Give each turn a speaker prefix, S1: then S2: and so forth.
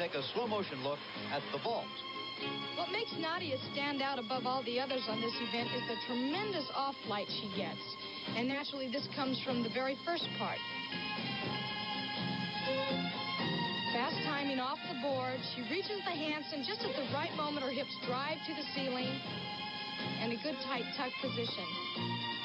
S1: take a slow motion look at the vault.
S2: What makes Nadia stand out above all the others on this event is the tremendous off light she gets. And naturally, this comes from the very first part. Fast timing off the board. She reaches the Hanson just at the right moment. Her hips drive to the ceiling. And a good tight tuck position.